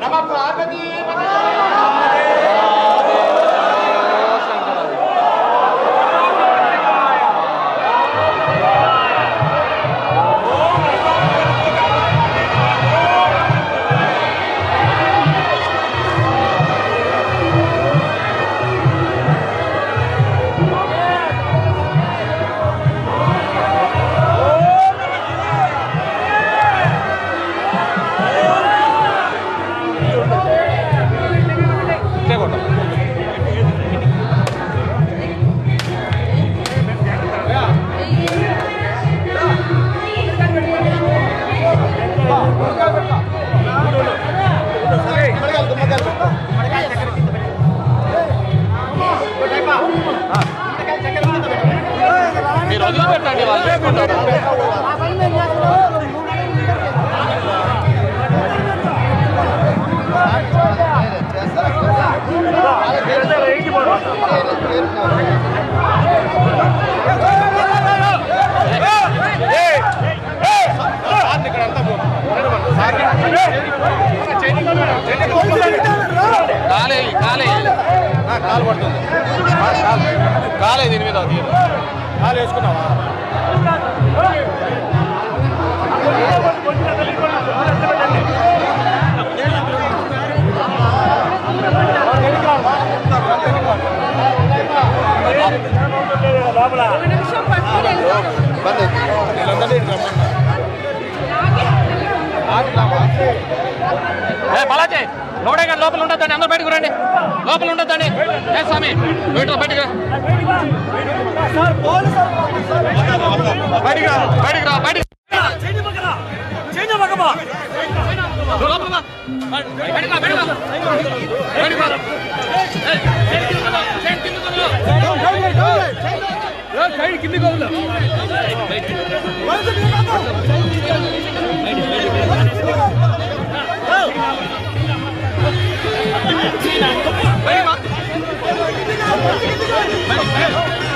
Nama Parvati, Mother. కాలు పడుతుంది కాలే దీని మీద కాలు వేసుకున్నావా లోపల వీళ్ళందరినీ బాలాజీ లోడే గారు లోపల ఉండొద్దండి అందరూ బయటకు రండి లోపల ఉండొద్దండి ఏ స్వామి వీటిలో బయటగా బయటకు రా బయటకు రా బయటకు కిందికి Vai, vai, vai.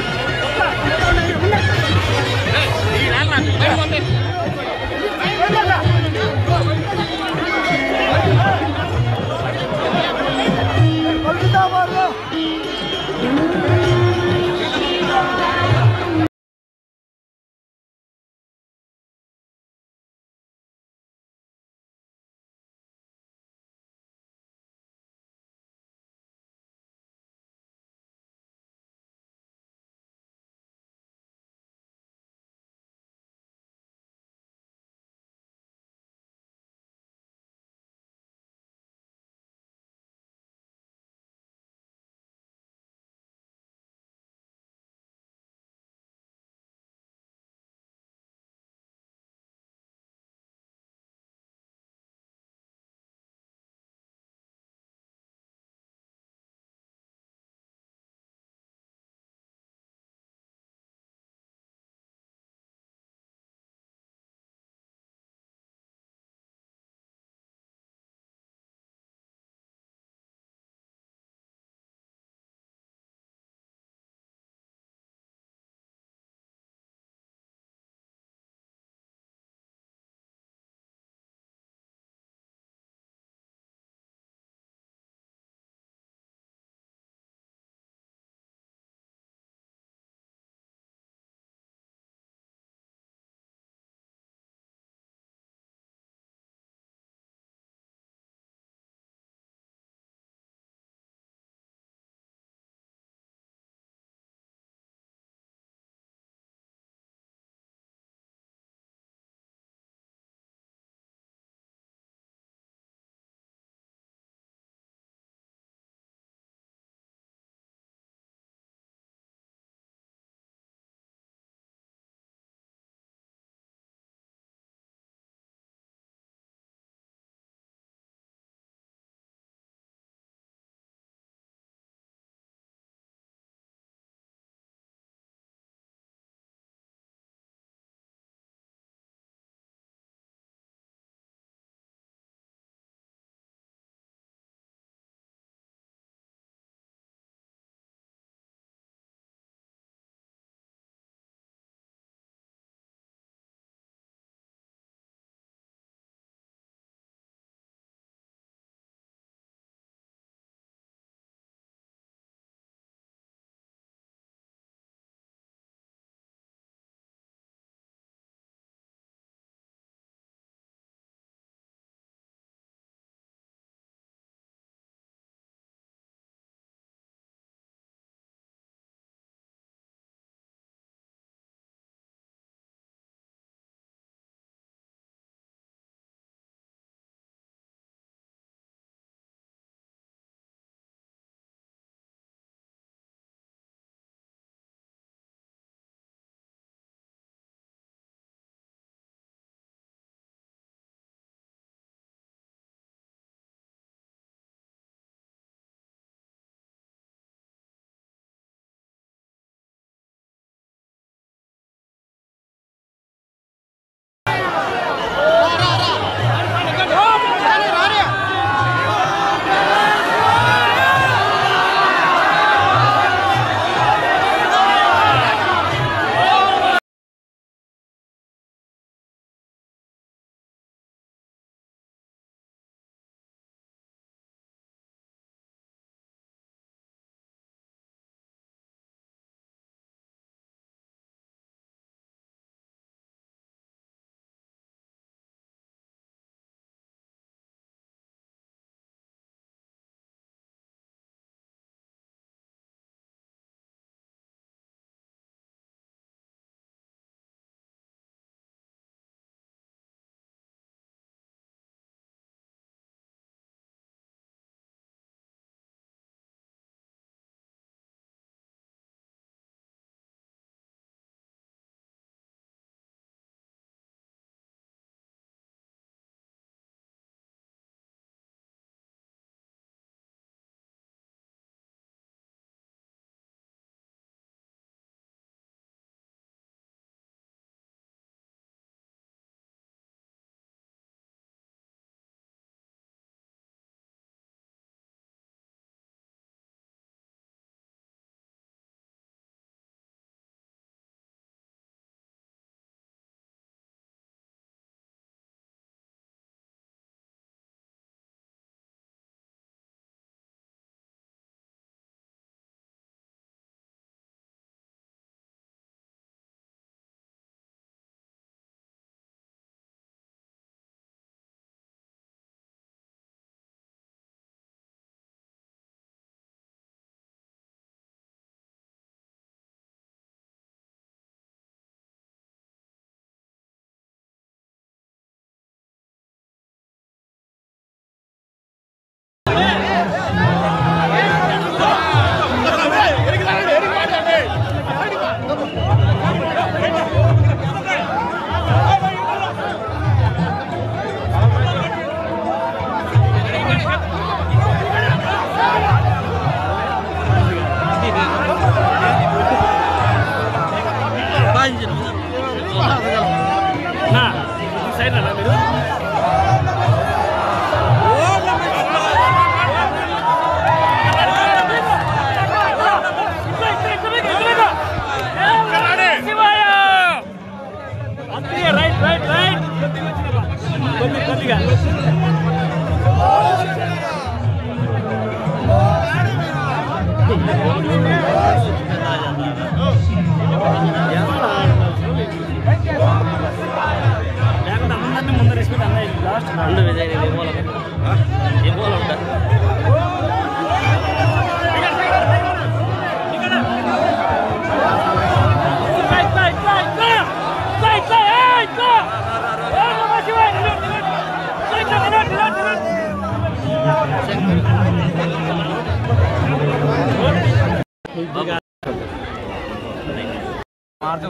లేకపోతే అందరినీ ముందు రెస్పెక్ట్ అన్న లాస్ట్ ముందు విజయ్ నేను ఇవ్వాలి ఇవ్వాలంట